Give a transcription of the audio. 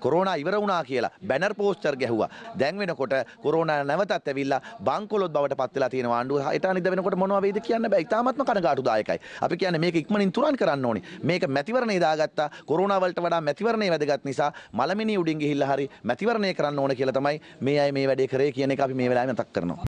Corona ඉවර වුණා කියලා බැනර් පෝස්ටර් ගැහුවා. දැන් වෙනකොට කොරෝනා නැවතත් ඇවිල්ලා බංකොලොත් බවට පත් වෙලා තියෙනවා. ආණ්ඩුව හිට අනිද්ද වෙනකොට මොනවා වෙයිද කියන්න බෑ. ඉතාමත්ම කනගාටුදායකයි. අපි කියන්නේ මේක ඉක්මනින් තුරන් කරන්න ඕනේ. මේක මැතිවරණේ දාගත්තා. කොරෝනා වලට වඩා මැතිවරණේ වැදගත් නිසා මලමිනි උඩින් ගිහිල්ලා හරි මැතිවරණය කරන්න ඕන කියලා තමයි මේ අය මේ වැඩේ කරේ කියන එක අපි මේ වෙලාවේ මතක් කරනවා.